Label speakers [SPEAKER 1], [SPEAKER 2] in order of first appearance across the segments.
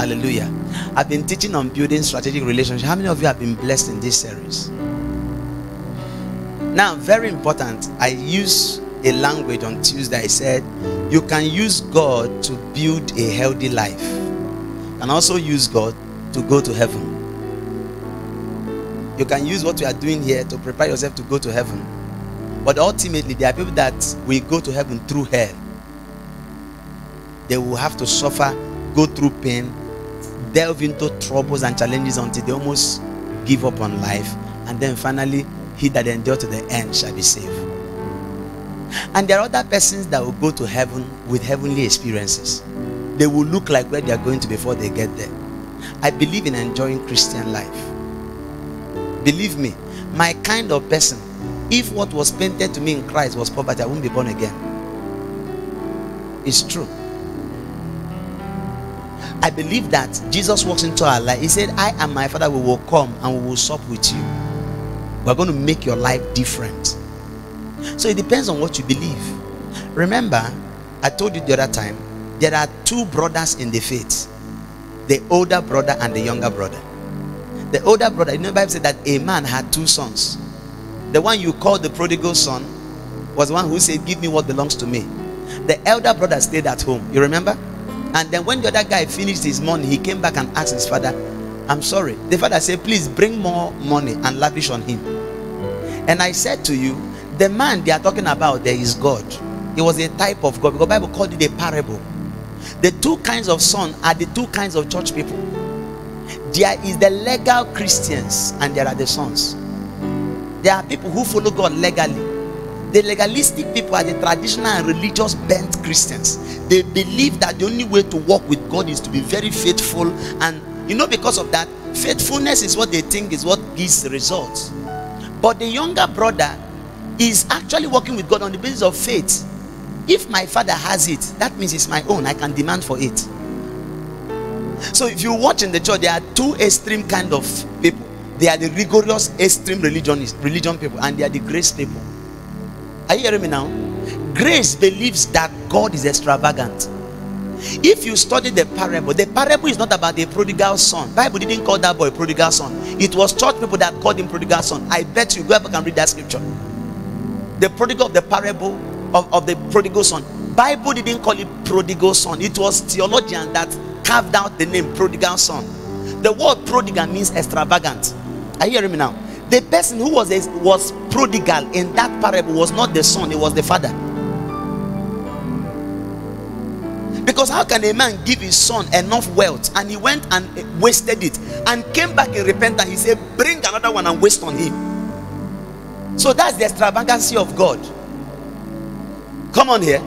[SPEAKER 1] Hallelujah. I've been teaching on building strategic relationships. How many of you have been blessed in this series? Now, very important. I use a language on Tuesday. I said you can use God to build a healthy life, and also use God to go to heaven. You can use what you are doing here to prepare yourself to go to heaven. But ultimately, there are people that will go to heaven through hell. They will have to suffer, go through pain, delve into troubles and challenges until they almost give up on life. And then finally, he that endure to the end shall be saved. And there are other persons that will go to heaven with heavenly experiences. They will look like where they are going to before they get there. I believe in enjoying Christian life. Believe me, my kind of person, if what was painted to me in Christ was poverty, I wouldn't be born again. It's true. I believe that Jesus walks into our life. He said, I and my Father we will come and we will sup with you. We're going to make your life different. So it depends on what you believe. Remember, I told you the other time, there are two brothers in the faith the older brother and the younger brother. The older brother, you know, the Bible said that a man had two sons. The one you call the prodigal son was the one who said, Give me what belongs to me. The elder brother stayed at home. You remember? And then when the other guy finished his money, he came back and asked his father, I'm sorry. The father said, Please bring more money and lavish on him. And I said to you, the man they are talking about there is God. He was a type of God because the Bible called it a parable. The two kinds of son are the two kinds of church people. There is the legal Christians and there are the sons. There are people who follow God legally. The legalistic people are the traditional and religious bent Christians. They believe that the only way to walk with God is to be very faithful. And you know, because of that, faithfulness is what they think is what gives results. But the younger brother is actually working with God on the basis of faith. If my father has it, that means it's my own. I can demand for it. So if you watch in the church, there are two extreme kind of people. They are the rigorous extreme religionists, religion people, and they are the grace people. Are you hearing me now? Grace believes that God is extravagant. If you study the parable, the parable is not about the prodigal son. Bible didn't call that boy prodigal son. It was church people that called him prodigal son. I bet you go back and read that scripture. The prodigal of the parable of, of the prodigal son. Bible didn't call it prodigal son. It was theologian that carved out the name prodigal son. The word prodigal means extravagant. Are you hearing me now? The person who was a, was prodigal in that parable was not the son, it was the father. Because how can a man give his son enough wealth and he went and wasted it and came back in repentance? He said, Bring another one and waste on him. So that's the extravagancy of God. Come on here.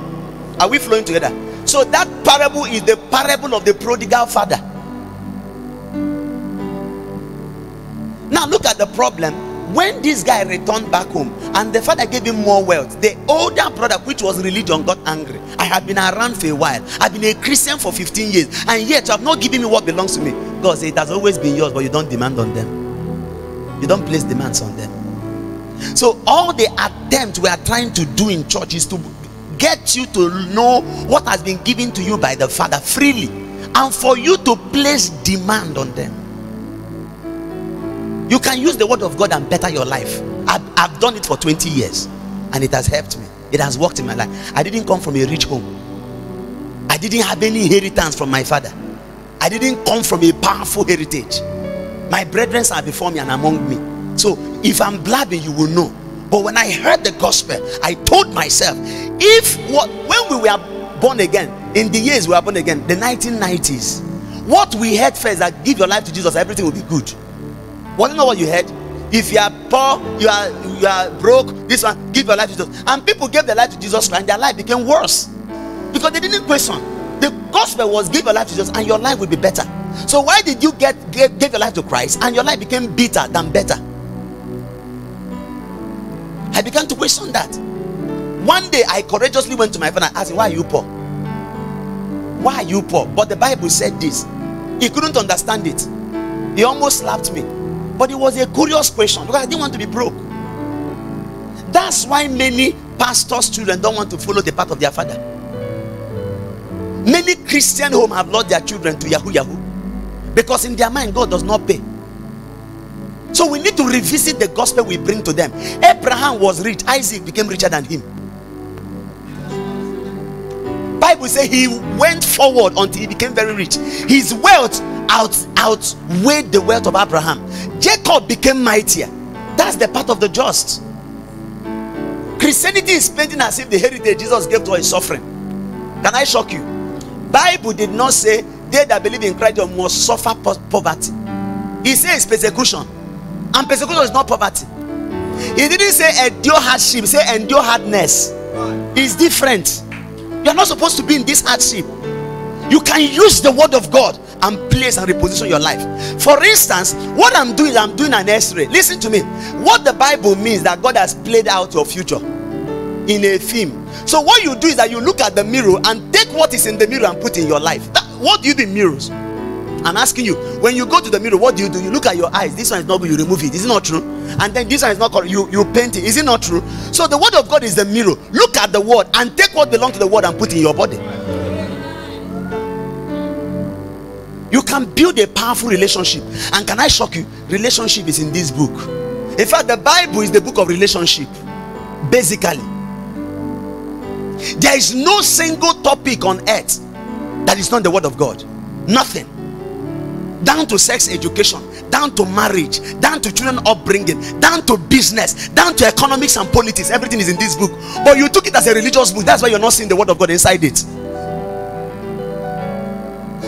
[SPEAKER 1] Are we flowing together? So that parable is the parable of the prodigal father. Now look at the problem. When this guy returned back home and the father gave him more wealth, the older brother, which was religion, got angry. I have been around for a while. I've been a Christian for 15 years, and yet you have not given me what belongs to me. God said, It has always been yours, but you don't demand on them. You don't place demands on them. So all the attempt we are trying to do in church is to get you to know what has been given to you by the Father freely, and for you to place demand on them. You can use the word of God and better your life. I've, I've done it for 20 years and it has helped me. It has worked in my life. I didn't come from a rich home, I didn't have any inheritance from my father. I didn't come from a powerful heritage. My brethren are before me and among me. So if I'm blabbing, you will know. But when I heard the gospel, I told myself, if what when we were born again, in the years we were born again, the 1990s, what we heard first that give your life to Jesus, everything will be good. Want to know what you heard? If you are poor, you are you are broke, this one, give your life to Jesus. And people gave their life to Jesus Christ, and their life became worse. Because they didn't question. The gospel was give your life to Jesus, and your life will be better. So why did you get give, give your life to Christ and your life became bitter than better? I began to question that. One day I courageously went to my father and asked him, Why are you poor? Why are you poor? But the Bible said this. He couldn't understand it. He almost slapped me. But it was a curious question because I didn't want to be broke. That's why many pastors' children don't want to follow the path of their father. Many Christian homes have lost their children to Yahoo Yahoo. Because in their mind, God does not pay. So we need to revisit the gospel we bring to them. Abraham was rich, Isaac became richer than him. Bible say he went forward until he became very rich. His wealth out outweighed the wealth of Abraham. Jacob became mightier. That's the part of the just. Christianity is painting as if the heritage Jesus gave to us is suffering. Can I shock you? Bible did not say they that believe in Christ must suffer poverty. He says persecution, and persecution is not poverty. He didn't say endure hardship. Say endure hardness. It's different. You are not supposed to be in this hardship. You can use the word of God and place and reposition your life. For instance, what I'm doing, I'm doing an X-ray. Listen to me. What the Bible means that God has played out your future in a film. So what you do is that you look at the mirror and take what is in the mirror and put in your life. That, what do you do in mirrors? I'm asking you, when you go to the mirror, what do you do? You look at your eyes. This one is not good, you remove it. Is it not true? And then this one is not correct. You, you paint it. Is it not true? So the word of God is the mirror. Look at the word and take what belongs to the word and put in your body. You can build a powerful relationship. And can I shock you? Relationship is in this book. In fact, the Bible is the book of relationship. Basically, there is no single topic on earth that is not the word of God. Nothing. Down to sex education, down to marriage, down to children upbringing, down to business, down to economics and politics. Everything is in this book. But you took it as a religious book. That's why you're not seeing the word of God inside it.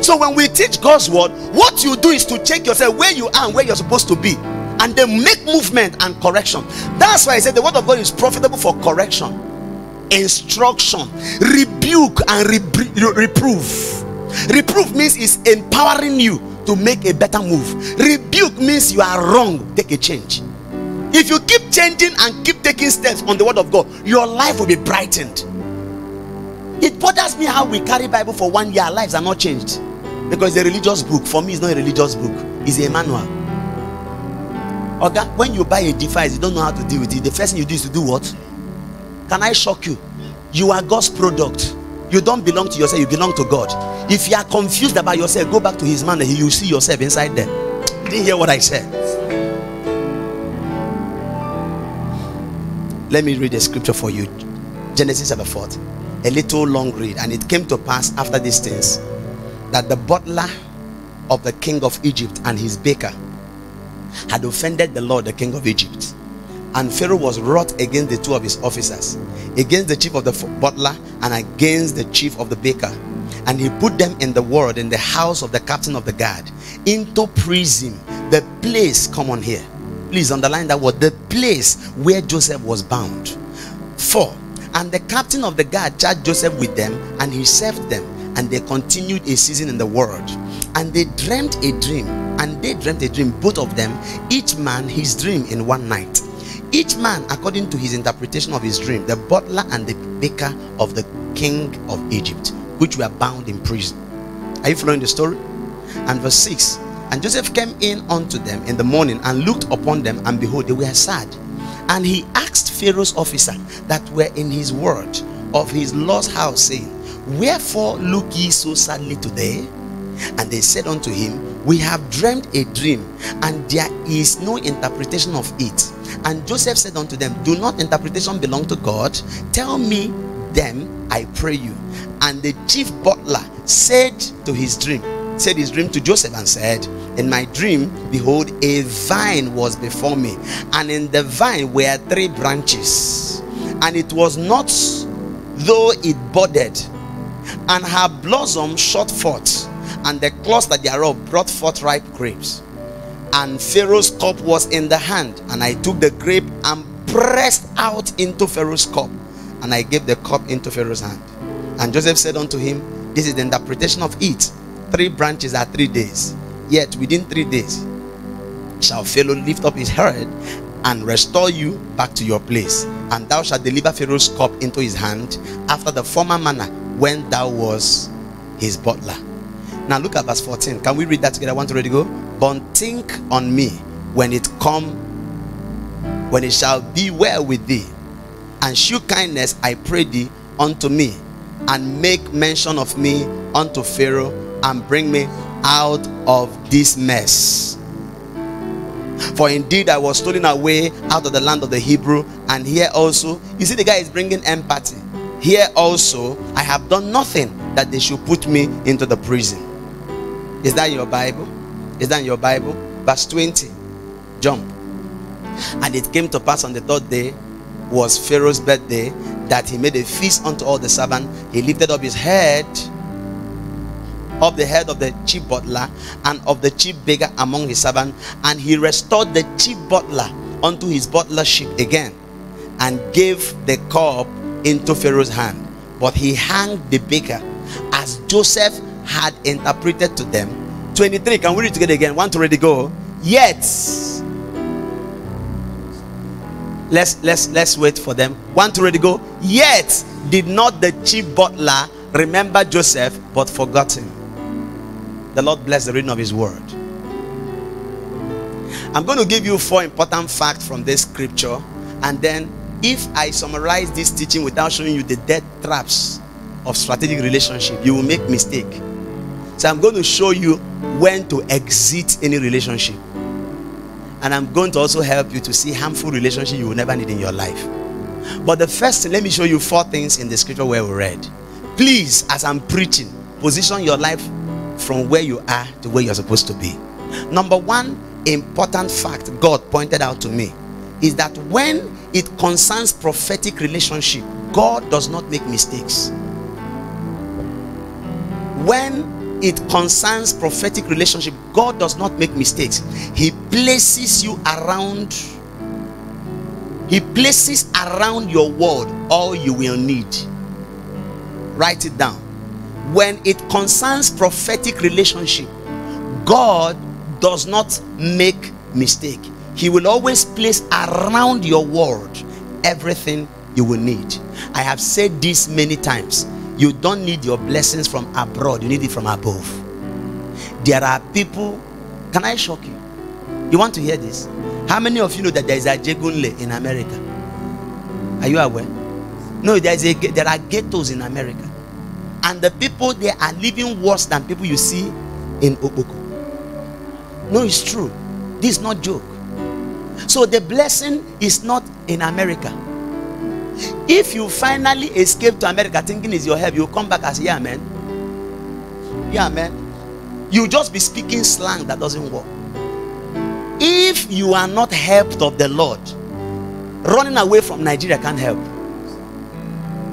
[SPEAKER 1] So when we teach God's word, what you do is to check yourself where you are and where you're supposed to be, and then make movement and correction. That's why I said the word of God is profitable for correction, instruction, rebuke, and reproof. Reproof means it's empowering you to make a better move. Rebuke means you are wrong, take a change. If you keep changing and keep taking steps on the word of God, your life will be brightened. It bothers me how we carry Bible for one year, our lives are not changed. Because it's a religious book. For me it's not a religious book. It's a manual. Okay when you buy a device you don't know how to deal with it. The first thing you do is to do what? Can i shock you? You are god's product. You don't belong to yourself. You belong to god. If you are confused about yourself go back to his man and you see yourself inside there. Didn't hear what i said. Let me read a scripture for you. Genesis chapter 40 a little long read and it came to pass after these things that the butler of the king of Egypt and his baker had offended the Lord, the king of Egypt. And Pharaoh was wroth against the two of his officers, against the chief of the butler and against the chief of the baker. And he put them in the world in the house of the captain of the guard into prison, the place, come on here, please underline that word, the place where Joseph was bound. Four, and the captain of the guard charged Joseph with them, and he served them and they continued a season in the world. And they dreamt a dream and they dreamt a dream both of them each man his dream in one night. Each man according to his interpretation of his dream the butler and the baker of the king of egypt which were bound in prison. Are you following the story? And verse 6 and joseph came in unto them in the morning and looked upon them and behold they were sad and he asked pharaoh's officer that were in his word of his lord's house saying Wherefore look ye so sadly today? And they said unto him, We have dreamed a dream, and there is no interpretation of it. And Joseph said unto them, Do not interpretation belong to God? Tell me them, I pray you. And the chief butler said to his dream, said his dream to Joseph and said, In my dream, behold, a vine was before me, and in the vine were three branches, and it was not though it budded and her blossom shot forth, and the cluster thereof brought forth ripe grapes. And Pharaoh's cup was in the hand, and I took the grape and pressed out into Pharaoh's cup, and I gave the cup into Pharaoh's hand. And Joseph said unto him, This is the interpretation of it. Three branches are three days. Yet within three days shall Pharaoh lift up his head and restore you back to your place. And thou shalt deliver Pharaoh's cup into his hand after the former manner when thou was his butler. Now look at verse 14. Can we read that together? One to ready go. But think on me when it come, when it shall be well with thee, and shew kindness, I pray thee, unto me, and make mention of me unto Pharaoh, and bring me out of this mess. For indeed, I was stolen away out of the land of the Hebrew, and here also, you see, the guy is bringing empathy. Here also, I have done nothing that they should put me into the prison. Is that your Bible? Is that your Bible? Verse 20. Jump. And it came to pass on the third day was Pharaoh's birthday that he made a feast unto all the servants. He lifted up his head of the head of the chief butler and of the chief baker among his servants, and he restored the chief butler unto his butlership again, and gave the cup into Pharaoh's hand. But he hanged the baker as Joseph had interpreted to them. 23. Can we read together again? One to ready go. Yet let's let's let's wait for them. One to ready go. Yet did not the chief butler remember Joseph but forgot him. The Lord bless the reading of his word. I'm going to give you four important facts from this scripture, and then if I summarize this teaching without showing you the death traps of strategic relationship, you will make mistake. So I'm going to show you when to exit any relationship. And I'm going to also help you to see harmful relationship you will never need in your life. But the first thing, let me show you four things in the scripture where we read. Please, as I'm preaching, position your life from where you are to where you're supposed to be. Number one important fact God pointed out to me is that when it concerns prophetic relationship, God does not make mistakes. When it concerns prophetic relationship, God does not make mistakes. He places you around he places around your world all you will need. Write it down when it concerns prophetic relationship god does not make mistake. He will always place around your world everything you will need. I have said this many times. You don't need your blessings from abroad. You need it from above. There are people can i shock you? You want to hear this? How many of you know that there is Ajegunle in america? Are you aware? No there is a there are ghettos in america and the people they are living worse than people you see in Okpoko. No, it's true. This is not joke. So the blessing is not in America. If you finally escape to America thinking is your help, you come back as yeah man. Yeah man. You just be speaking slang that doesn't work. If you are not helped of the Lord, running away from Nigeria can't help.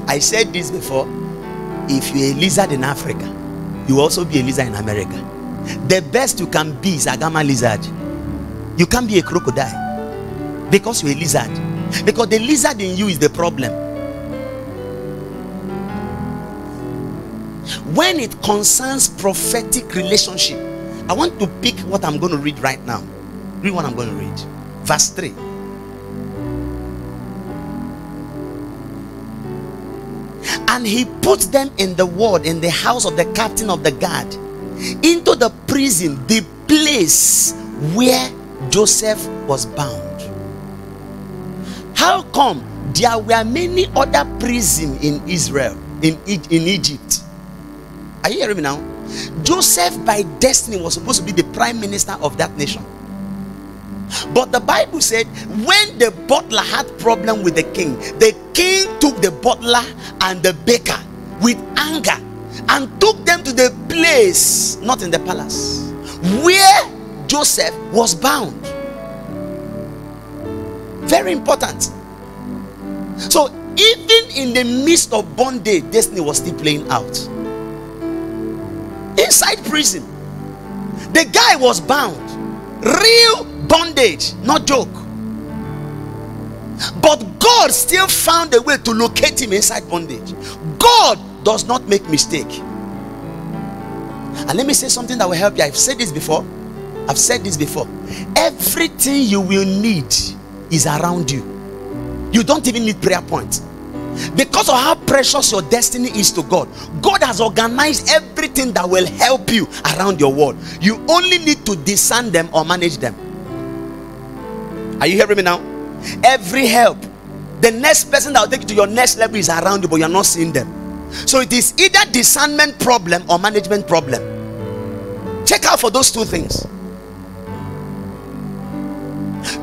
[SPEAKER 1] I said this before if you're a lizard in Africa, you also be a lizard in America. The best you can be is agama lizard. You can't be a crocodile because you're a lizard. Because the lizard in you is the problem. When it concerns prophetic relationship, I want to pick what I'm going to read right now. Read what I'm going to read. Verse 3. And he put them in the ward in the house of the captain of the guard into the prison the place where joseph was bound. How come there were many other prisons in israel in, in egypt? Are you hearing me now? Joseph by destiny was supposed to be the prime minister of that nation but the Bible said when the butler had problem with the king, the king took the butler and the baker with anger and took them to the place, not in the palace, where Joseph was bound. Very important. So even in the midst of bondage, destiny was still playing out. Inside prison, the guy was bound. Real bondage, not joke. But God still found a way to locate him inside bondage. God does not make mistake. And let me say something that will help you. I've said this before. I've said this before. Everything you will need is around you. You don't even need prayer points. Because of how precious your destiny is to God, God has organized everything that will help you around your world. You only need to discern them or manage them. Are you hearing me now? Every help, the next person that will take you to your next level is around you, but you're not seeing them. So it is either discernment problem or management problem. Check out for those two things.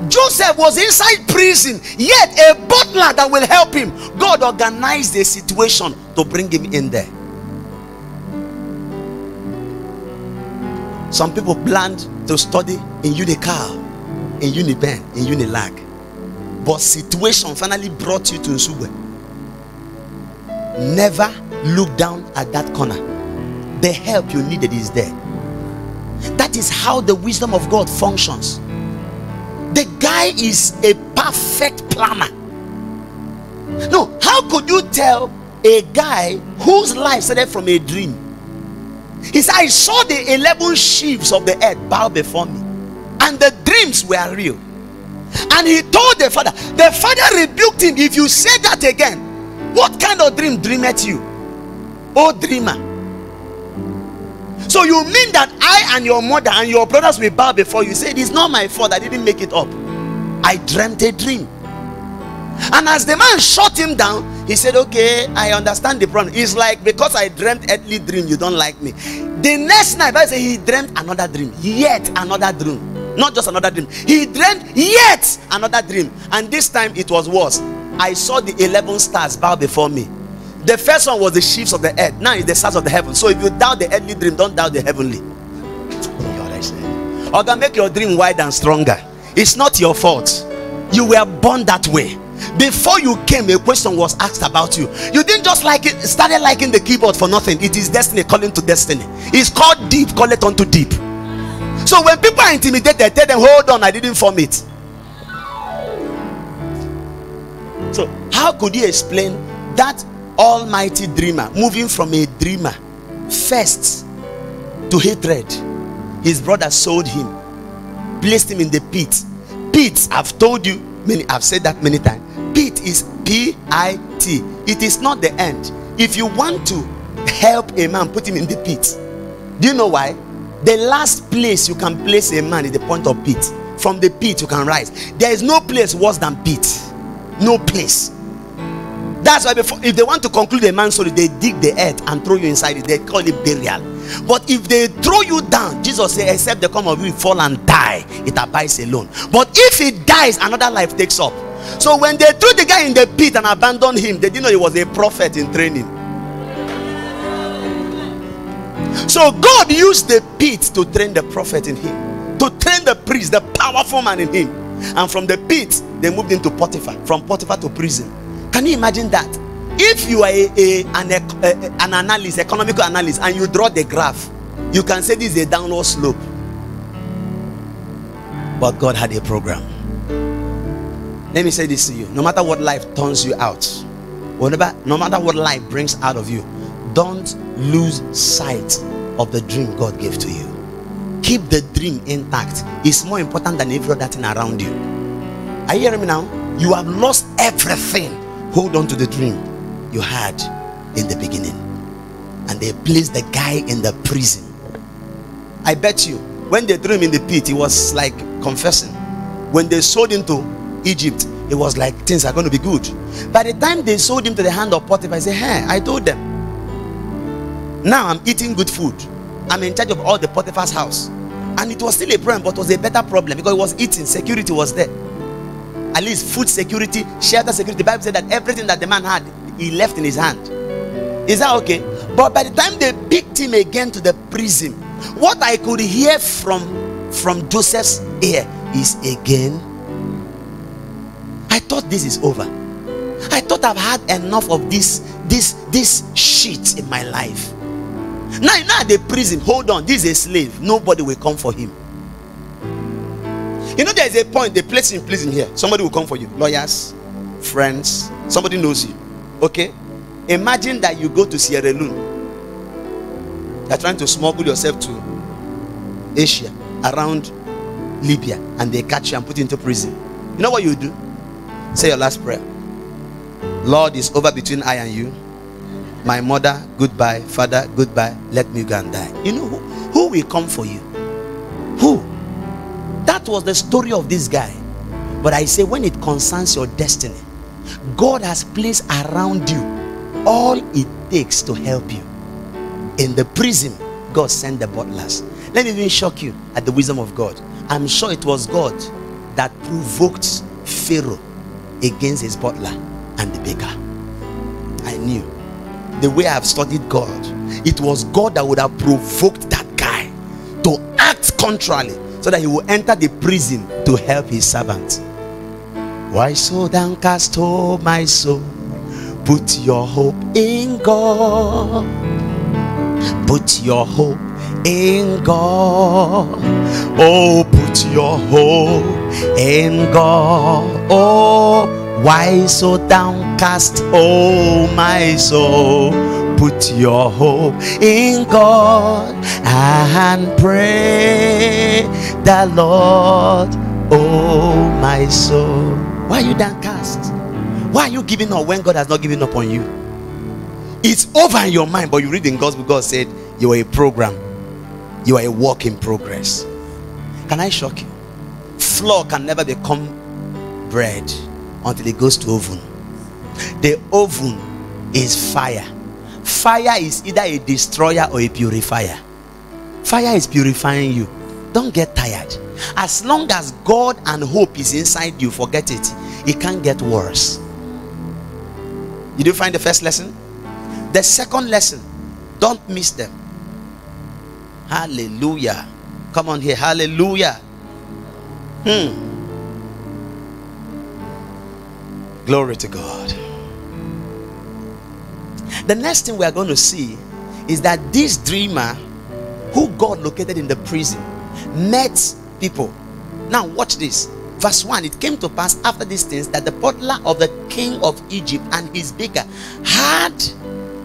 [SPEAKER 1] Joseph was inside prison, yet a butler that will help him. God organized a situation to bring him in there. Some people planned to study in Unical, in Uniben, in Unilag. But situation finally brought you to Nsugbe. Never look down at that corner. The help you needed is there. That is how the wisdom of God functions. The guy is a perfect planner. No, how could you tell a guy whose life started from a dream? He said, I saw the 11 sheaves of the earth bow before me, dreams were real. And he told the father, the father rebuked him. If you say that again, what kind of dream dreamed you? Oh, dreamer. So you mean that I and your mother and your brothers will bow before you? Say, it's not my fault. I didn't make it up. I dreamt a dream. And as the man shot him down, he said, Okay, I understand the problem. It's like because I dreamt earthly dream, you don't like me. The next night, I say he dreamt another dream, yet another dream. Not just another dream. He dreamed yet another dream. And this time it was worse. I saw the 11 stars bow before me. The first one was the sheaves of the earth. Now it's the stars of the heaven. So if you doubt the earthly dream, don't doubt the heavenly. Or God make your dream wide and stronger. It's not your fault. You were born that way. Before you came, a question was asked about you. You didn't just like it, started liking the keyboard for nothing. It is destiny calling to destiny. It's called deep, call it unto deep. So when people are intimidated, they tell them, hold on, I didn't form it. So, how could you explain that almighty dreamer moving from a dreamer first to hatred? His brother sold him, placed him in the pit. Pit, I've told you many, I've said that many times. Pit is P I T. It is not the end. If you want to help a man, put him in the pit. Do you know why? The last place you can place a man is the point of pit. From the pit, you can rise. There is no place worse than pit. No place. That's why before, if they want to conclude a man's story, they dig the earth and throw you inside it. They call it burial. But if they throw you down, Jesus said, except the come of you fall and die, it abides alone. But if he dies, another life takes up. So when they threw the guy in the pit and abandoned him, they didn't know he was a prophet in training. So God used the pit to train the prophet in him, to train the priest, the powerful man in him. And from the pit, they moved into Potiphar, from Potiphar to prison. Can you imagine that? If you are a, a, an, a, an analyst, economical analyst, and you draw the graph, you can say this is a downward slope. But God had a program. Let me say this to you no matter what life turns you out, whatever, no matter what life brings out of you, don't lose sight of the dream God gave to you. Keep the dream intact. It's more important than every other thing around you. Are you hearing me now? You have lost everything. Hold on to the dream you had in the beginning. And they placed the guy in the prison. I bet you, when they threw him in the pit, he was like confessing. When they sold him to Egypt, it was like things are going to be good. By the time they sold him to the hand of Potiphar, I said, Hey, I told them. Now I'm eating good food. I'm in charge of all the Potiphar's house. And it was still a problem, but it was a better problem because it was eating. Security was there. At least food security, shelter security. The Bible said that everything that the man had, he left in his hand. Is that okay? But by the time they picked him again to the prison, what I could hear from from Joseph's ear is again. I thought this is over. I thought I've had enough of this this this shit in my life. Now, now the prison, hold on, this is a slave. Nobody will come for him. You know, there's a point, they place in prison here. Somebody will come for you. Lawyers, friends, somebody knows you. Okay? Imagine that you go to Sierra Leone. You're trying to smuggle yourself to Asia, around Libya, and they catch you and put you into prison. You know what you do? Say your last prayer. Lord is over between I and you. My mother, goodbye. Father, goodbye. Let me go and die. You know who, who will come for you? Who? That was the story of this guy. But I say, when it concerns your destiny, God has placed around you all it takes to help you. In the prison, God sent the butlers. Let me even shock you at the wisdom of God. I'm sure it was God that provoked Pharaoh against his butler and the baker. I knew the way I've studied God, it was God that would have provoked that guy to act contrarily so that he will enter the prison to help his servant. Why so downcast, oh my soul? Put your hope in God. Put your hope in God. Oh, put your hope in God. Oh, why so downcast, oh my soul? Put your hope in God and pray the Lord, oh my soul. Why are you downcast? Why are you giving up when God has not given up on you? It's over in your mind, but you read in Gospel, God said you are a program, you are a work in progress. Can I shock you? Flour can never become bread until it goes to oven. The oven is fire. Fire is either a destroyer or a purifier. Fire is purifying you. Don't get tired. As long as God and hope is inside you, forget it. It can't get worse. Did you find the first lesson? The second lesson, don't miss them. Hallelujah. Come on here. Hallelujah. Hmm. Glory to God. The next thing we are going to see is that this dreamer, who God located in the prison, met people. Now, watch this. Verse 1 It came to pass after these things that the butler of the king of Egypt and his baker had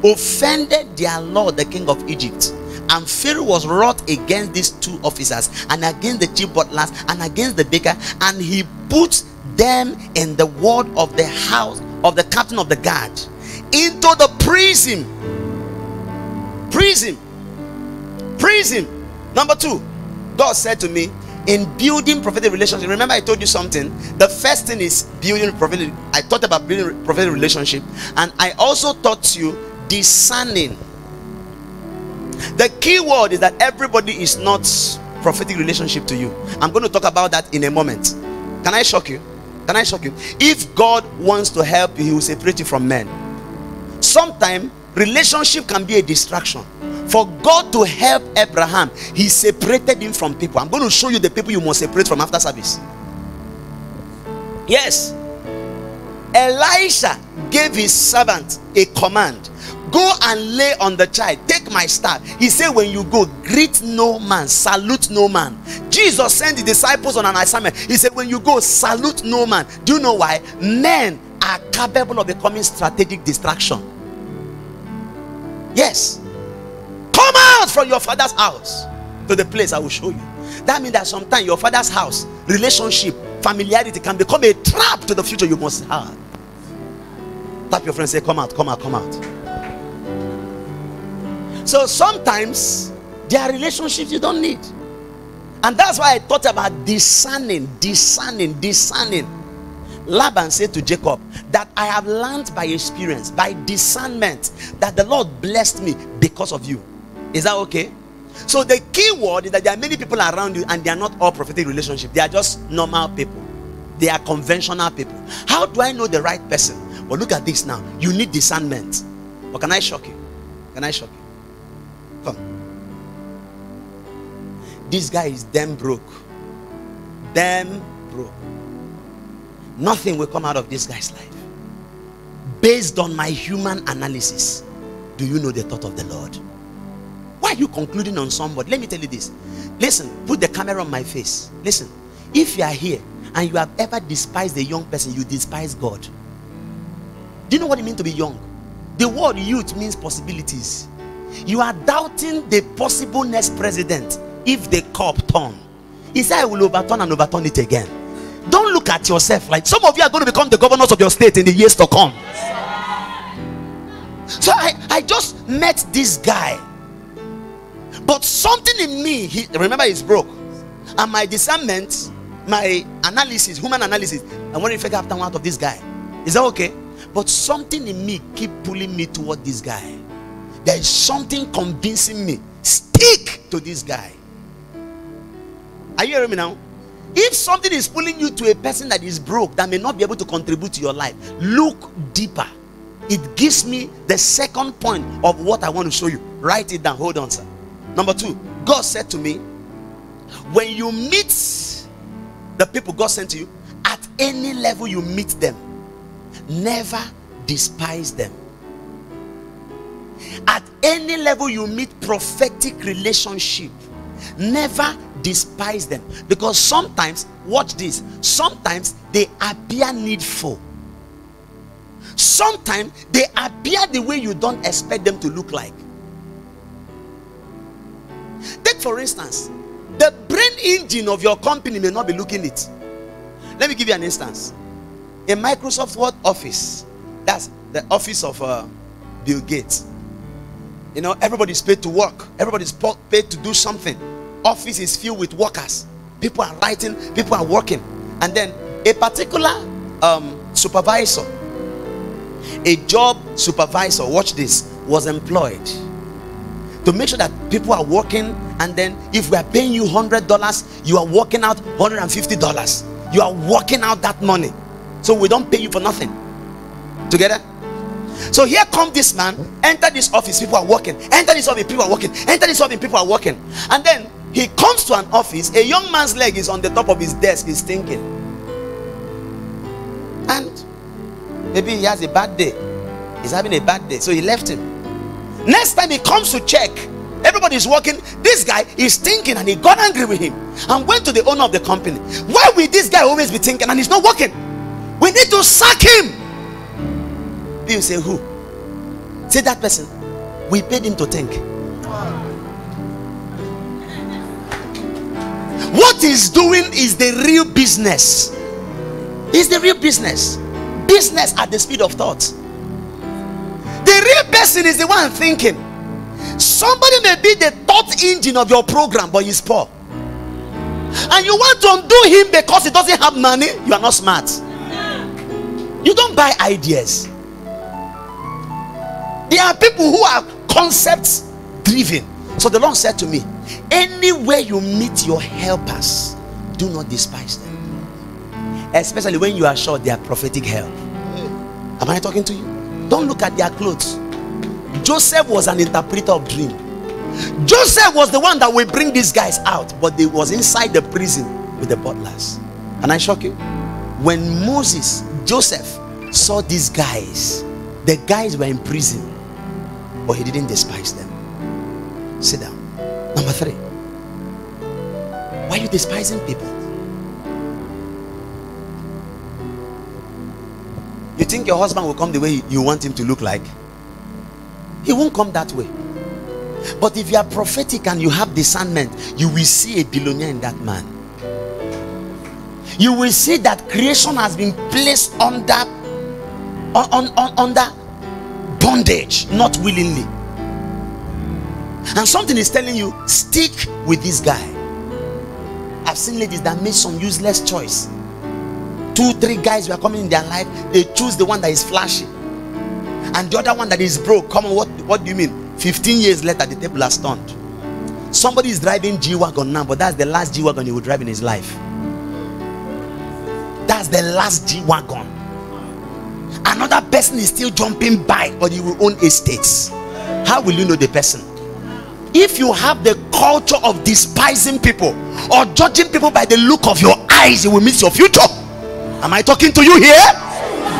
[SPEAKER 1] offended their lord, the king of Egypt. And Pharaoh was wroth against these two officers and against the chief butlers and against the baker, and he put them in the ward of the house of the captain of the guard into the prison. Prison. Prison. Number two, God said to me, in building prophetic relationship remember i told you something the first thing is building prophetic i taught about building prophetic relationship and i also taught you discerning the key word is that everybody is not prophetic relationship to you. I'm going to talk about that in a moment. Can i shock you? Can i shock you? If god wants to help you he will separate you from men. Sometimes relationship can be a distraction. For God to help Abraham, he separated him from people. I'm going to show you the people you must separate from after service. Yes, Elisha gave his servant a command go and lay on the child. Take my staff. He said when you go greet no man salute no man. Jesus sent the disciples on an assignment. He said when you go salute no man. Do you know why? Men are capable of becoming strategic distraction. Yes. Come out from your father's house to the place I will show you. That means that sometimes your father's house, relationship, familiarity can become a trap to the future you must have. Tap your friend, say, Come out, come out, come out. So sometimes there are relationships you don't need. And that's why I thought about discerning, discerning, discerning. Laban said to Jacob that I have learned by experience, by discernment, that the Lord blessed me because of you. Is that okay? So the key word is that there are many people around you and they are not all prophetic relationship. They are just normal people. They are conventional people. How do I know the right person? Well, look at this now. You need discernment. But can I shock you? Can I shock you? Come. This guy is damn broke. Damn broke. Nothing will come out of this guy's life. Based on my human analysis, do you know the thought of the Lord? Why are you concluding on somebody? Let me tell you this. Listen, put the camera on my face. Listen, if you are here and you have ever despised a young person, you despise God. Do you know what it means to be young? The word youth means possibilities. You are doubting the possible next president if the cup turn. He said, I will overturn and overturn it again. Don't look at yourself like some of you are going to become the governors of your state in the years to come. So I, I just met this guy but something in me, he, remember, he's broke. And my discernment, my analysis, human analysis, I want to figure out out of this guy. Is that okay? But something in me keep pulling me toward this guy. There is something convincing me. Stick to this guy. Are you hearing me now? If something is pulling you to a person that is broke, that may not be able to contribute to your life, look deeper. It gives me the second point of what I want to show you. Write it down. Hold on, sir. Number two, God said to me, when you meet the people God sent to you, at any level you meet them, never despise them. At any level you meet prophetic relationship, never despise them. Because sometimes watch this sometimes they appear needful. Sometimes they appear the way you don't expect them to look like. Take for instance the brain engine of your company may not be looking it. Let me give you an instance. In microsoft word office that's the office of uh, bill gates you know everybody's paid to work. Everybody's paid to do something. Office is filled with workers. People are writing people are working. And then a particular um, supervisor a job supervisor watch this was employed. To make sure that people are working and then if we are paying you hundred dollars you are working out 150 dollars. You are working out that money. So we don't pay you for nothing. Together so here come this man enter this office people are working enter this office people are working enter this office people are working and then he comes to an office, a young man's leg is on the top of his desk, he's thinking. And maybe he has a bad day. He's having a bad day. So he left him. Next time he comes to check, everybody's working. This guy is thinking and he got angry with him and went to the owner of the company. Why will this guy always be thinking and he's not working? We need to sack him. You say, Who? Say that person. We paid him to think. What he's doing is the real business. Is the real business. Business at the speed of thought. The real person is the one thinking. Somebody may be the thought engine of your program, but he's poor. And you want to undo him because he doesn't have money, you are not smart. You don't buy ideas. There are people who are concepts driven. So the Lord said to me, Anywhere you meet your helpers, do not despise them. Especially when you are sure they are prophetic help. Am I talking to you? Don't look at their clothes. Joseph was an interpreter of dream. Joseph was the one that will bring these guys out, but they was inside the prison with the butlers. And I shock you? When Moses, Joseph saw these guys, the guys were in prison, but he didn't despise them. Sit down. Number three. Why are you despising people? You think your husband will come the way you want him to look like? He won't come that way. But if you are prophetic and you have discernment, you will see a billionaire in that man. You will see that creation has been placed under on, on, under bondage, not willingly. And something is telling you stick with this guy. I've seen ladies that made some useless choice. Two three guys were coming in their life they choose the one that is flashy. And the other one that is broke come on what what do you mean? 15 years later the table has turned. Somebody is driving g-wagon now but that's the last g-wagon he will drive in his life. That's the last g-wagon another person is still jumping by but he will own estates how will you know the person if you have the culture of despising people or judging people by the look of your eyes, you will miss your future. Am I talking to you here?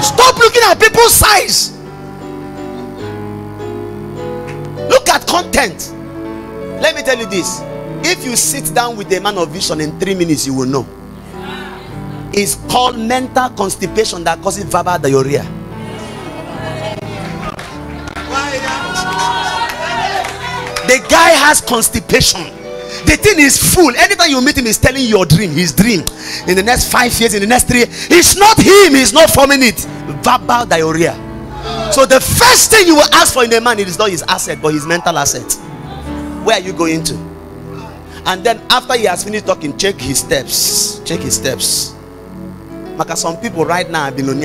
[SPEAKER 1] Stop looking at people's size. Look at content. Let me tell you this. If you sit down with a man of vision in three minutes, you will know. It's called mental constipation that causes verbal diarrhea. The guy has constipation. The thing is full. Anytime you meet him, he's telling your dream, his dream. In the next five years, in the next three it's not him, he's not forming it. Verbal diarrhea. So the first thing you will ask for in a man is not his asset, but his mental asset. Where are you going to? And then after he has finished talking, check his steps. Check his steps. Because some people right now have been on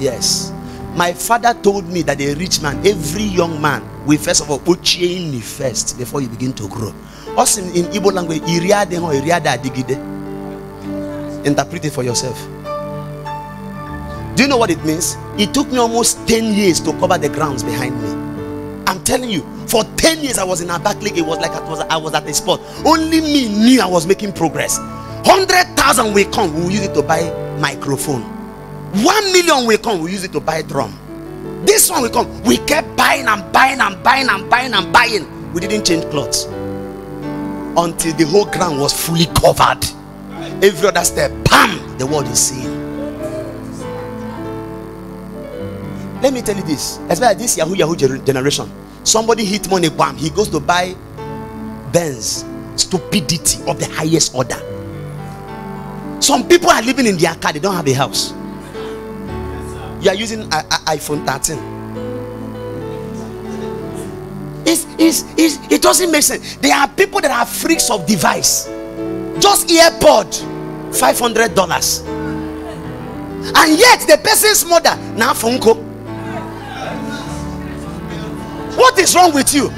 [SPEAKER 1] Yes. My father told me that a rich man, every young man, will first of all chain first before you begin to grow. Us in, Igbo language, iriade ho iriade adigide. Interpret it for yourself. Do you know what it means? It took me almost 10 years to cover the grounds behind me. I'm telling you, for 10 years I was in a back league. It was like I was, I was at a spot. Only me knew I was making progress. 100,000 will come, we'll use it to buy microphone. 1 million will come, we'll use it to buy drum. This one will come. We kept buying and buying and buying and buying and buying. We didn't change clothes until the whole ground was fully covered. Every other step, bam, the world is seeing. Let me tell you this, especially this Yahoo Yahoo generation. Somebody hit money, bam, he goes to buy Benz. Stupidity of the highest order. Some people are living in their car, they don't have a house. You are using a, a, iPhone 13. It's, it's, it's, it doesn't make sense. There are people that are freaks of device. Just earpod, $500. And yet the person's mother, now Funko. What is wrong with you?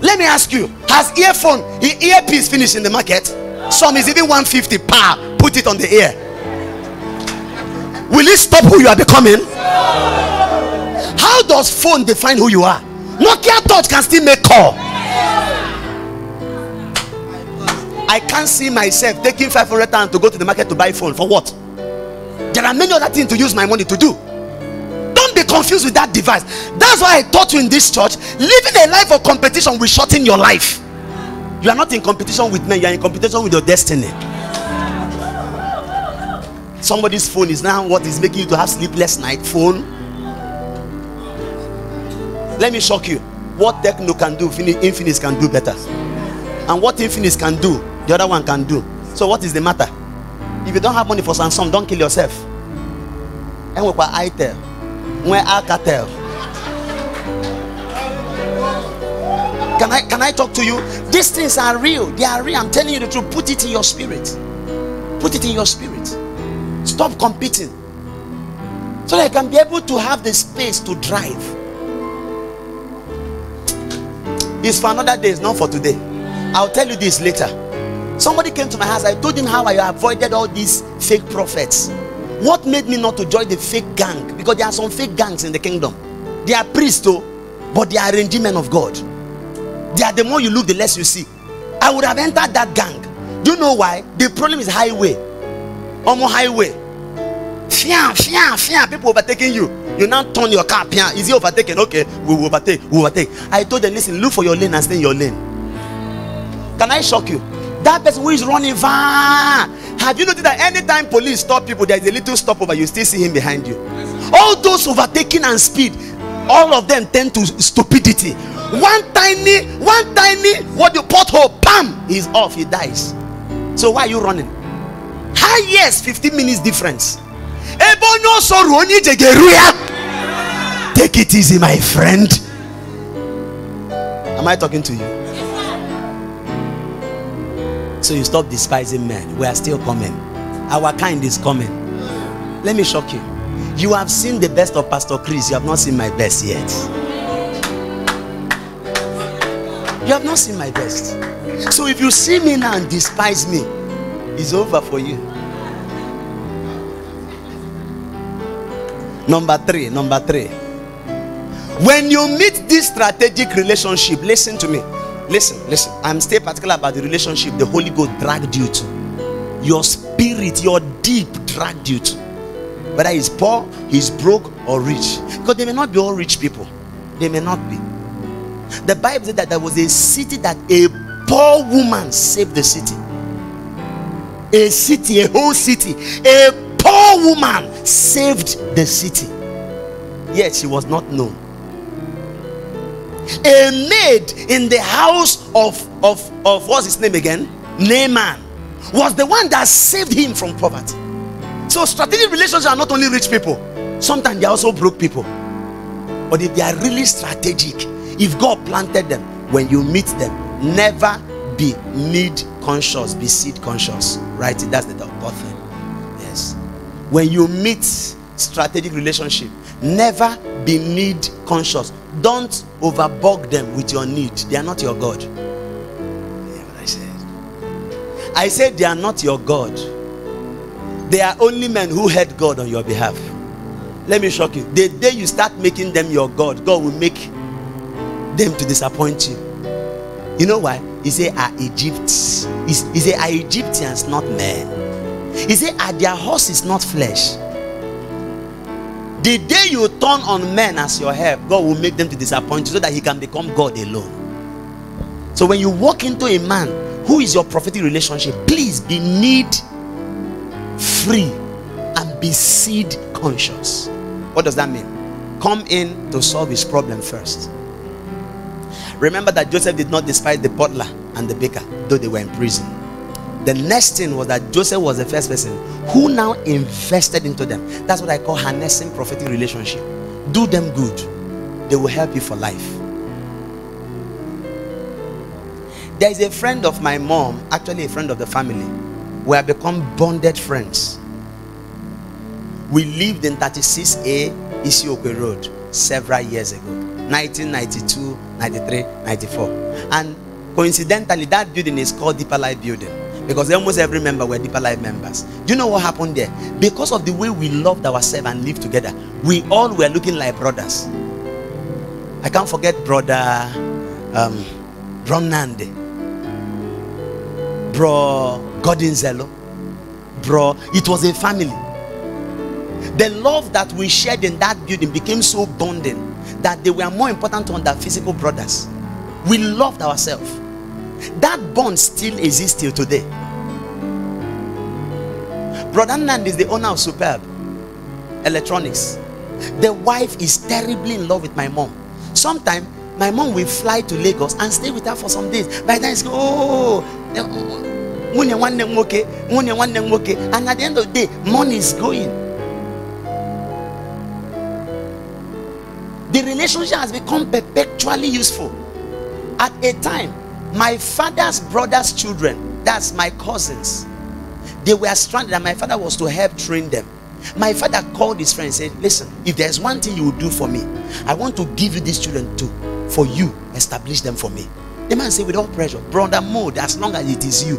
[SPEAKER 1] Let me ask you Has earphone, earpiece finished in the market? Some is even 150 per. Put it on the air. Will it stop who you are becoming? How does phone define who you are? Nokia Touch can still make call. I can't see myself taking 500 times to go to the market to buy phone. For what? There are many other things to use my money to do Don't be confused with that device. That's why I taught you in this church living a life of competition will shorten your life. You are not in competition with men, you are in competition with your destiny. Somebody's phone is now what is making you to have sleepless night. Phone. Let me shock you. What Tecno can do, Infinix can do better. And what Infinix can do, the other one can do. So what is the matter? If you don't have money for Samsung, don't kill yourself. And with ITEL when Alcatel. Can I can I talk to you? These things are real. They are real. I'm telling you the truth. Put it in your spirit. Put it in your spirit. Stop competing. So that I can be able to have the space to drive. It's for another day, it's not for today. I'll tell you this later. Somebody came to my house. I told him how I avoided all these fake prophets. What made me not to join the fake gang? Because there are some fake gangs in the kingdom. They are priests, though, but they are arranging men of God. They are the more you look, the less you see. I would have entered that gang. Do you know why? The problem is highway. Almost highway. Fia, fia, fia. People overtaking you. You now turn your car. Fia. Is he overtaken? Okay, we will overtake. We will overtake. I told them, listen, look for your lane and stay in your lane. Can I shock you? That person who is running far have you noticed that anytime police stop people, there's a little stopover, you still see him behind you? All those overtaking and speed, all of them tend to stupidity. One tiny, one tiny, what you pothole, bam, he's off, he dies. So why are you running? High yes, 15 minutes difference. Take it easy, my friend. Am I talking to you? So you stop despising men. We are still coming. Our kind is coming. Let me shock you. You have seen the best of Pastor Chris. You have not seen my best yet. You have not seen my best. So if you see me now and despise me, it's over for you. Number three, number three. When you meet this strategic relationship, listen to me. Listen, listen. I'm still particular about the relationship the Holy Ghost dragged you to. Your spirit, your deep dragged you to. Whether he's poor, he's broke, or rich. Because they may not be all rich people. They may not be. The Bible said that there was a city that a poor woman saved the city. A city, a whole city. A poor woman saved the city. Yet she was not known. A maid in the house of of of what's his name again? Naaman was the one that saved him from poverty. So strategic relationships are not only rich people sometimes they are also broke people. But if they are really strategic if god planted them when you meet them never be need conscious be seed conscious. Right that's the third thing when you meet strategic relationship never be need conscious don't overbug them with your need they are not your god I said i said they are not your God. They are only men who hate God on your behalf. Let me shock you. The day you start making them your God, God will make them to disappoint you. You know why? He said, Are Egypts. He said, Are Egyptians not men? He said, Are their horses not flesh? The day you turn on men as your help, God will make them to disappoint you so that He can become God alone. So when you walk into a man who is your prophetic relationship, please be need free and be seed conscious. What does that mean? Come in to solve his problem first. Remember that Joseph did not despise the butler and the baker, though they were in prison. The next thing was that Joseph was the first person who now invested into them. That's what I call harnessing prophetic relationship. Do them good, they will help you for life. There is a friend of my mom, actually a friend of the family. We have become bonded friends. We lived in 36A Isiokwe Road several years ago 1992, 93, 94. And coincidentally, that building is called Deeper Life Building because almost every member were Deeper Life members. Do you know what happened there? Because of the way we loved ourselves and lived together, we all were looking like brothers. I can't forget brother um, Nande, bro Godinzello, bro. It was a family. The love that we shared in that building became so bonding that they were more important than their physical brothers. We loved ourselves. That bond still exists till today. Brother Nand is the owner of Superb Electronics. The wife is terribly in love with my mom. Sometimes my mom will fly to Lagos and stay with her for some days. By the time it's oh, eh, oh, oh and at the end of the day, money is going. the relationship has become perpetually useful. At a time, my father's brother's children, that's my cousins, they were stranded, and my father was to help train them. My father called his friend and said, Listen, if there's one thing you will do for me, I want to give you these children too. for you, establish them for me. The man said, Without pressure, brother, mode as long as it is you.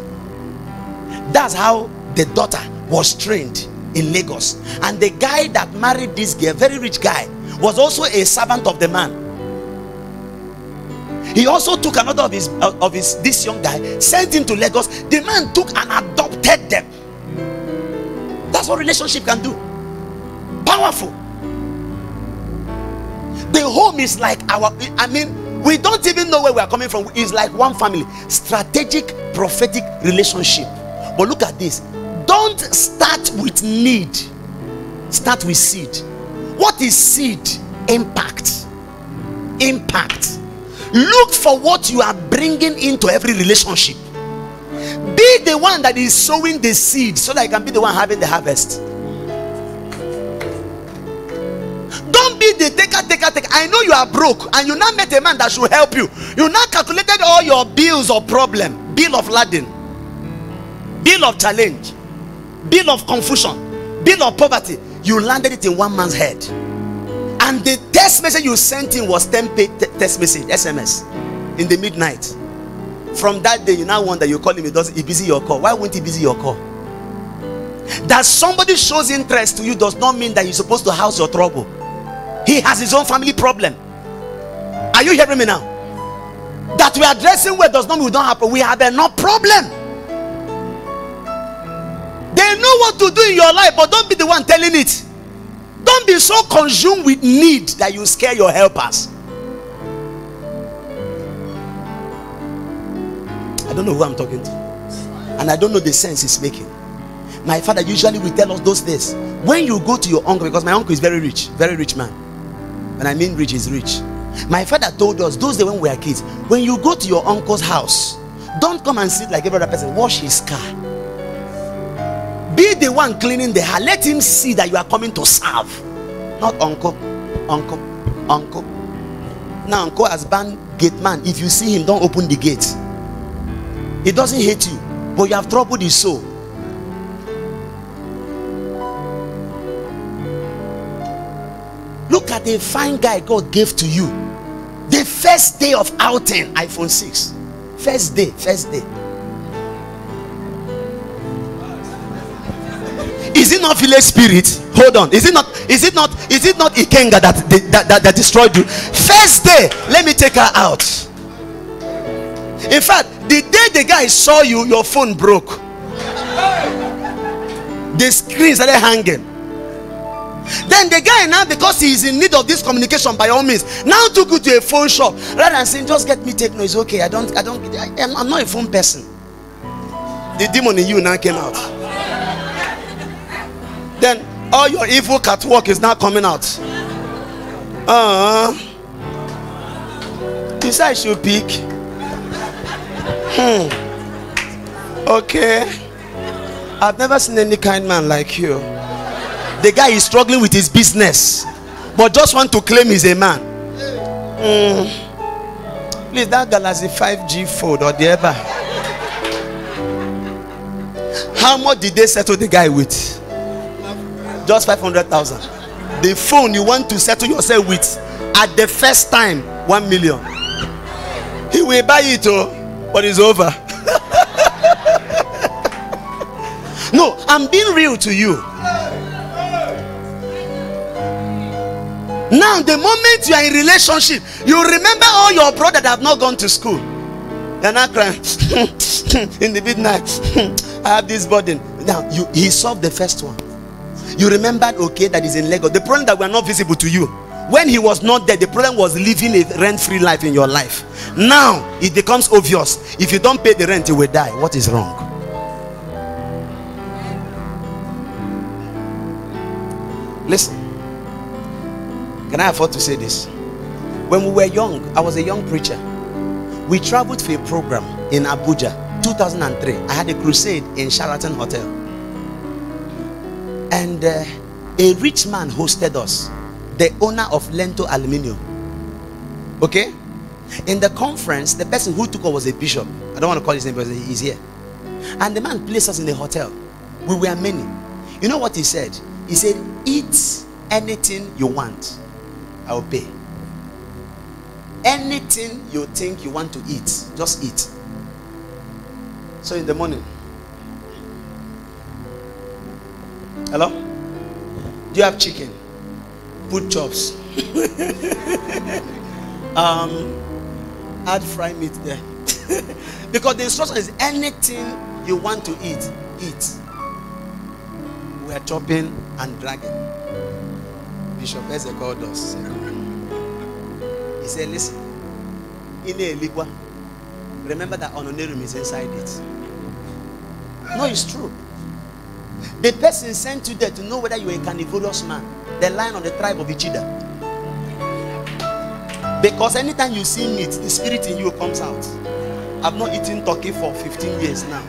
[SPEAKER 1] That's how the daughter was trained in Lagos. And the guy that married this girl, very rich guy, was also a servant of the man. He also took another of his of his this young guy, sent him to Lagos. The man took and adopted them. That's what relationship can do. Powerful. The home is like our. I mean, we don't even know where we are coming from. It's like one family. Strategic prophetic relationship. But look at this. Don't start with need. Start with seed. What is seed? Impact. Impact. Look for what you are bringing into every relationship. Be the one that is sowing the seed so that I can be the one having the harvest. Don't be the taker, taker, taker. I know you are broke and you now met a man that should help you. You now calculated all your bills or problem, bill of lading, bill of challenge, bill of confusion, bill of poverty you landed it in one man's head and the text message you sent him was 10 page text message sms in the midnight. From that day you now wonder you call him he does he busy your call? Why won't he busy your call? That somebody shows interest to you does not mean that you're supposed to house your trouble. He has his own family problem. Are you hearing me now? That we are addressing where does not mean we don't have we have enough problem. They know what to do in your life, but don't be the one telling it. Don't be so consumed with need that you scare your helpers. I don't know who I'm talking to, and I don't know the sense he's making. My father usually will tell us those days when you go to your uncle, because my uncle is very rich, very rich man. When I mean rich, is rich. My father told us those days when we were kids, when you go to your uncle's house, don't come and sit like every other person, wash his car be the one cleaning the house. Let him see that you are coming to serve. Not uncle, uncle, uncle. Now, uncle has banned gate man. If you see him, don't open the gate. He doesn't hate you, but you have troubled his soul. Look at the fine guy God gave to you. The first day of outing, iPhone 6. First day, first day. Is it not village spirit? Hold on. Is it not? Is it not? Is it not Ikenga that that, that, that destroyed you? First day, let me take her out. In fact, the day the guy saw you, your phone broke. The screen started hanging. Then the guy now, because he is in need of this communication by all means, now took you to a phone shop rather than saying, "Just get me Tecno." It's okay. I don't. I don't. I, am I'm not a phone person. The demon in you now came out. Then all your evil catwalk is now coming out. Uh, you said I should pick. Hmm. Okay. I've never seen any kind man like you. The guy is struggling with his business, but just want to claim he's a man. Hmm. Please, that Galaxy 5G phone or the ever. How much did they settle the guy with? Just 500,000. The phone you want to settle yourself with at the first time, 1 million. He will buy it, oh, but it's over. no, I'm being real to you. Now, the moment you are in relationship, you remember all your brother that have not gone to school. They're not crying in the midnight. I have this burden. Now, you he solved the first one. You remembered, okay, that is in Lagos. The problem that were not visible to you. When he was not there, the problem was living a rent-free life in your life. Now it becomes obvious. If you don't pay the rent, you will die. What is wrong? Listen. Can I afford to say this? When we were young, I was a young preacher. We traveled for a program in Abuja, 2003. I had a crusade in Sheraton Hotel. And uh, a rich man hosted us, the owner of Lento Aluminium. Okay? In the conference, the person who took us was a bishop. I don't want to call his name because he's here. And the man placed us in a hotel. We were many. You know what he said? He said, Eat anything you want, I'll pay. Anything you think you want to eat, just eat. So in the morning, hello? Do you have chicken? Put chops. um, add fried meat there. because the instruction is anything you want to eat, eat. We are chopping and dragging. Bishop Eze called us. He said, Listen, in a liquor, remember that honorarium is inside it. No, it's true. The person sent you there to know whether you are a carnivorous man, the lion of the tribe of Ichida. Because anytime you see meat, the spirit in you comes out. I've not eaten turkey for 15 years now.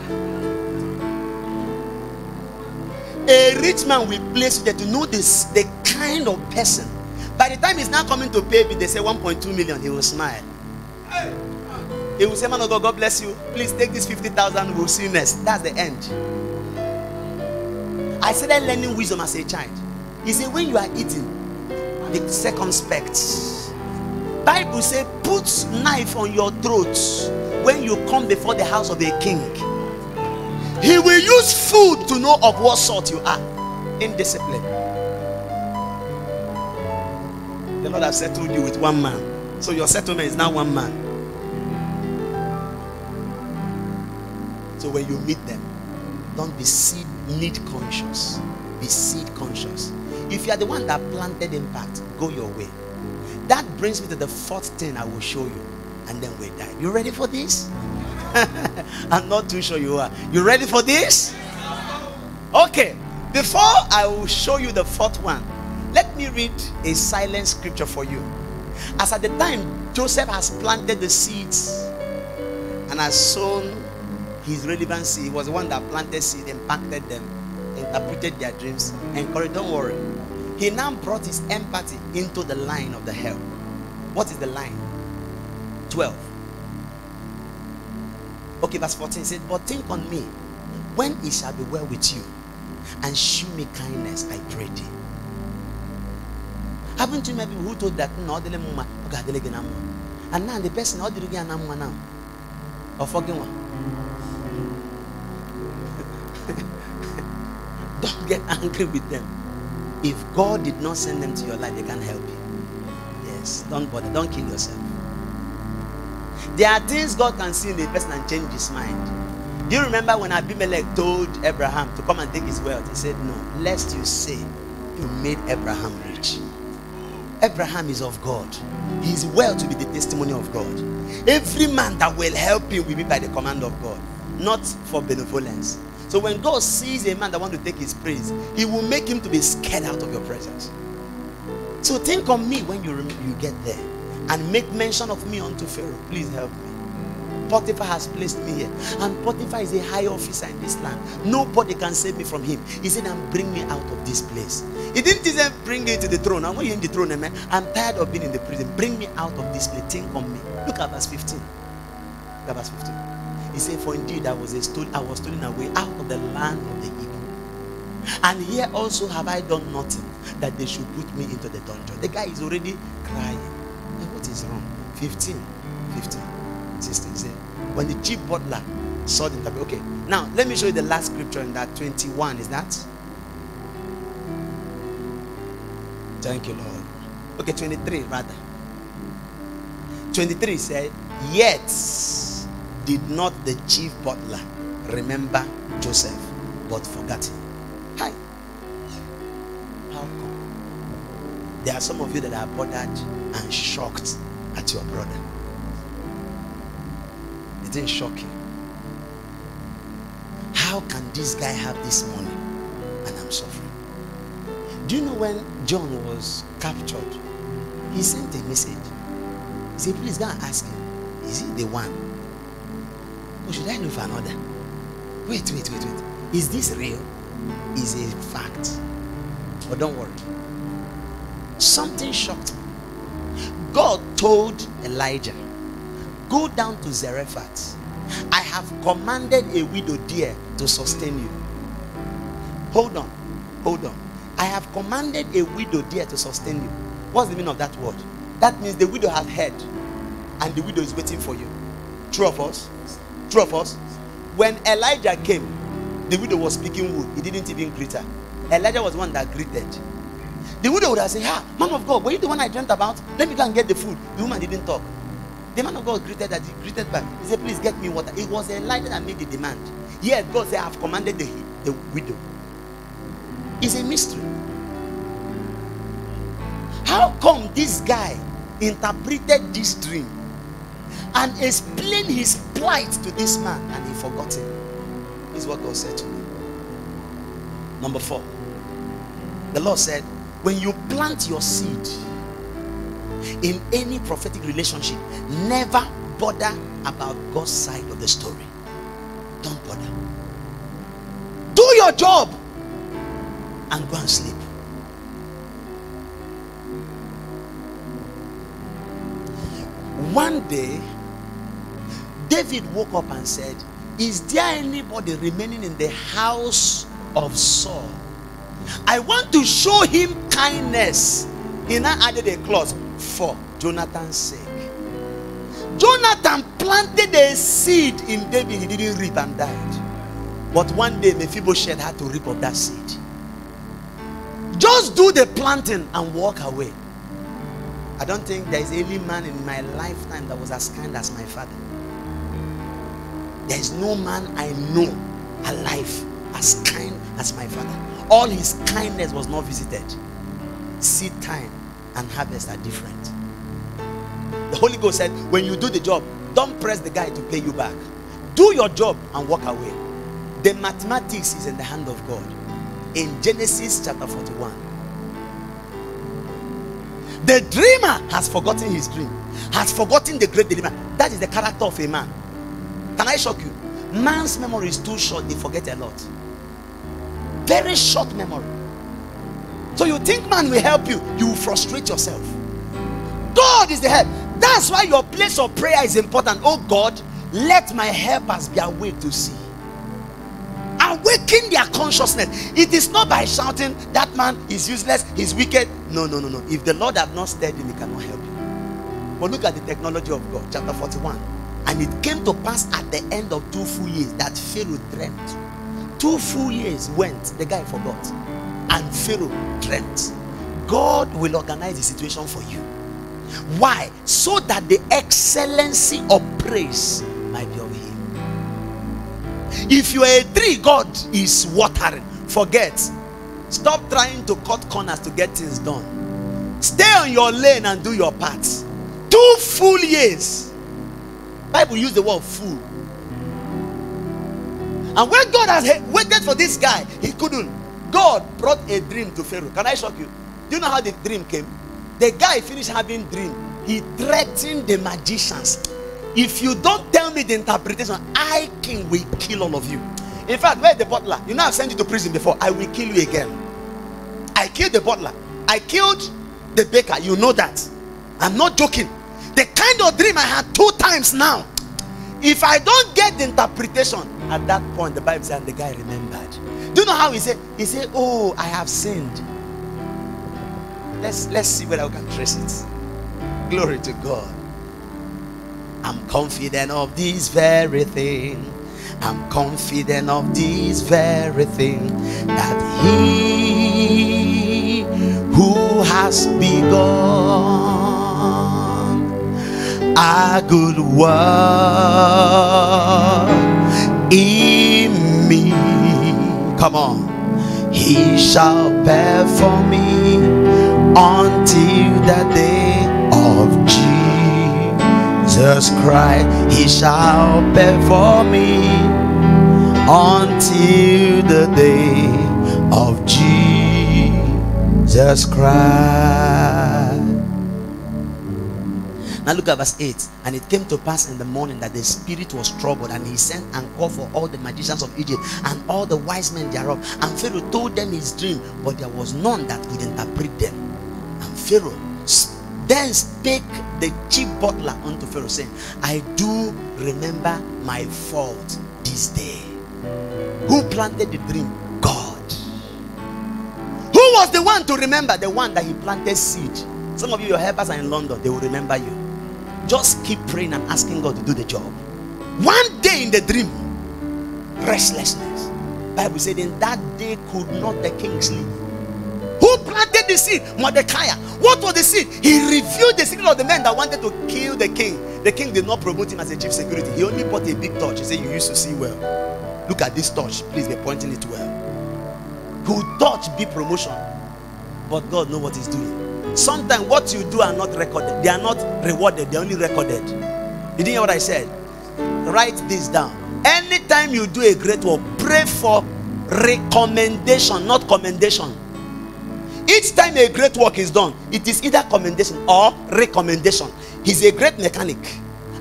[SPEAKER 1] A rich man will place you there to know this the kind of person. By the time he's now coming to pay me, they say 1.2 million, he will smile. Ah. He will say, Man of God, God bless you. Please take this 50,000, we'll see you next. That's the end. I started learning wisdom as a child. He said, When you are eating, be circumspect. Bible say, put knife on your throat when you come before the house of a king. He will use food to know of what sort you are. Indiscipline. The Lord has settled you with one man. So your settlement is now one man. So when you meet them, don't be seed need conscious. Be seed conscious. If you are the one that planted impact, go your way. That brings me to the fourth thing I will show you. And then we die. You ready for this? I'm not too sure you are. You ready for this? Okay. Before I will show you the fourth one, let me read a silent scripture for you. As at the time Joseph has planted the seeds and has sown his relevancy, he was the one that planted seed, impacted them, interpreted their dreams, encouraged. Don't worry. He now brought his empathy into the line of the hell. What is the line? 12. Okay, verse 14 said, But think on me when it shall be well with you, and shew me kindness, I pray thee. Haven't you met people who told that no dele muma oga dele gina and now the person you get an mma now or forgive one Don't get angry with them. If God did not send them to your life, they can't help you. Yes, don't bother. Don't kill yourself. There are things God can see in a person and change his mind. Do you remember when Abimelech told Abraham to come and take his wealth? He said, No, lest you say you made Abraham rich. Abraham is of God. His wealth will be the testimony of God. Every man that will help you will be by the command of God, not for benevolence. So when God sees a man that want to take his praise, he will make him to be scared out of your presence. So think on me when you, you get there and make mention of me unto Pharaoh. Please help me. Potiphar has placed me here. And Potiphar is a high officer in this land. Nobody can save me from him. He said, and bring me out of this place. He didn't even bring you to the throne. I'm not in the throne, man. I'm tired of being in the prison. Bring me out of this place. Think on me. Look at verse 15. Look at verse 15. He said, For indeed I was a stolen, I was stolen away out of the land of the Hebrews. And here also have I done nothing that they should put me into the dungeon. The guy is already crying. what is wrong? 15. 15. 16. Say, when the chief butler saw the okay. Now let me show you the last scripture in that 21. Is that? Thank you, Lord. Okay, 23 rather. 23 said, Yet did not the chief butler remember Joseph, but forgot him. Hi. How come? There are some of you that are bothered and shocked at your brother. It didn't shock you. How can this guy have this money and I'm suffering? Do you know when John was captured? He sent a message. He said, Please go and ask him, is he the one? Or should I look for another? Wait, wait, wait, wait. Is this real? Is a fact. But don't worry. Something shocked me. God told Elijah Go down to Zarephath. I have commanded a widow there to sustain you. Hold on. Hold on. I have commanded a widow there to sustain you. What's the meaning of that word? That means the widow has heard and the widow is waiting for you. True of us? True of us? When Elijah came, the widow was speaking wood. He didn't even greet her. Elijah was the one that greeted. The widow would have said, Ah, man of God, were you the one I dreamt about? Let me go and get the food. The woman didn't talk. The man of God greeted that he greeted back. He said, Please get me water. It was Elijah that made the demand. Yet God said, I have commanded the, the widow. It's a mystery. How come this guy interpreted this dream and explained his plight to this man and he forgot him? This is what God said to me. Number four, the Lord said, When you plant your seed, in any prophetic relationship, never bother about God's side of the story. Don't bother. Do your job and go and sleep. One day, David woke up and said, Is there anybody remaining in the house of Saul? I want to show him kindness. He now added a clause for Jonathan's sake. Jonathan planted a seed in David, he didn't reap and died. But one day Mephibosheth had to reap of that seed. Just do the planting and walk away. I don't think there is any man in my lifetime that was as kind as my father. There is no man I know alive as kind as my father. All his kindness was not visited. Seed time and harvest are different. The Holy Ghost said, when you do the job, don't press the guy to pay you back. Do your job and walk away. The mathematics is in the hand of God. In Genesis chapter 41. The dreamer has forgotten his dream, has forgotten the great deliverer. That is the character of a man. Can I shock you? Man's memory is too short, they forget a lot. Very short memory. So you think man will help you, you will frustrate yourself. God is the help. That's why your place of prayer is important. Oh God, let my helpers be awake to see. Awaken their consciousness. It is not by shouting, that man is useless, he's wicked. No, no, no, no. If the Lord have not stirred him, he cannot help you. But look at the technology of God, chapter 41. And it came to pass at the end of two full years that Pharaoh dreamt Two full years went, the guy forgot. And Pharaoh dreamt. God will organize the situation for you. Why? So that the excellency of praise might be of him. If you are a tree, God is watering. Forget. Stop trying to cut corners to get things done. Stay on your lane and do your part. Two full years. Bible use the word full. And when God has waited for this guy, he couldn't. God brought a dream to Pharaoh. Can I shock you? Do you know how the dream came? The guy finished having dream. He threatened the magicians. If you don't tell me the interpretation, I king will kill all of you. In fact, where the butler? You know I've sent you to prison before. I will kill you again. I killed the butler. I killed the baker. You know that. I'm not joking. The kind of dream I had two times now. If I don't get the interpretation, at that point, the Bible said the guy remembered. Do you know how he said? He said, Oh, I have sinned. Let's let's see whether we can trace it. Glory to God. I'm confident of this very thing. I'm confident of this very thing that he who has begun a good work in me. Come on. He shall bear for me until the day of Jesus Christ. He shall bear for me until the day of Jesus Christ. Now look at verse 8. And it came to pass in the morning that the spirit was troubled, and he sent and called for all the magicians of Egypt and all the wise men thereof. And Pharaoh told them his dream, but there was none that could interpret them. And Pharaoh then spake the chief butler unto Pharaoh, saying, I do remember my fault this day. Who planted the dream? God. Who was the one to remember? The one that he planted seed. Some of you, your helpers are in London, they will remember you. Just keep praying and asking God to do the job. One day in the dream, restlessness. Bible said, in that day could not the king sleep. Who planted the seed? Mordecai. What was the seed? He revealed the secret of the men that wanted to kill the king. The king did not promote him as a chief security. He only bought a big torch. He said, You used to see well. Look at this torch. Please be pointing it well. Could torch be promotion? But God knows what He's doing. Sometimes what you do are not recorded. They are not rewarded. They are only recorded. You didn't hear what I said? Write this down. Anytime you do a great work, pray for recommendation, not commendation. Each time a great work is done, it is either commendation or recommendation. He's a great mechanic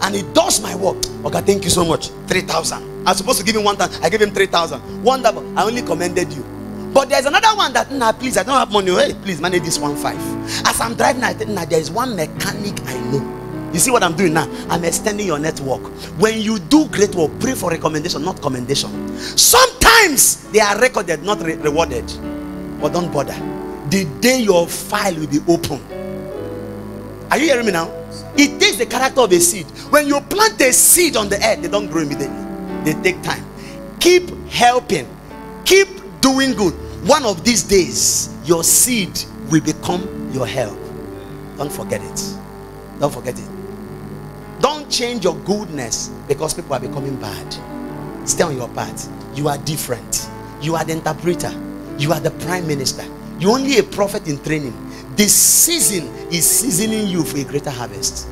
[SPEAKER 1] and he does my work. Okay, thank you so much. 3,000. I'm supposed to give him one time. I gave him 3,000. Wonderful. I only commended you. But there's another one that, nah, please, I don't have money. Hey, please manage this one five. As I'm driving, I think, nah, there is one mechanic I know. You see what I'm doing now? I'm extending your network. When you do great work, pray for recommendation, not commendation. Sometimes they are recorded, not re- rewarded. But don't bother. The day your file will be open. Are you hearing me now? It takes the character of a seed. When you plant a seed on the earth, they don't grow immediately. They take time. Keep helping. Keep doing good one of these days your seed will become your help don't forget it don't forget it don't change your goodness because people are becoming bad stay on your path you are different you are the interpreter you are the prime minister you're only a prophet in training this season is seasoning you for a greater harvest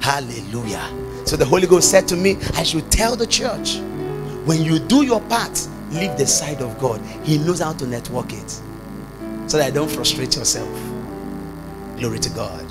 [SPEAKER 1] hallelujah so the holy ghost said to me i should tell the church when you do your part leave the side of God. He knows how to network it so that don't frustrate yourself. Glory to God.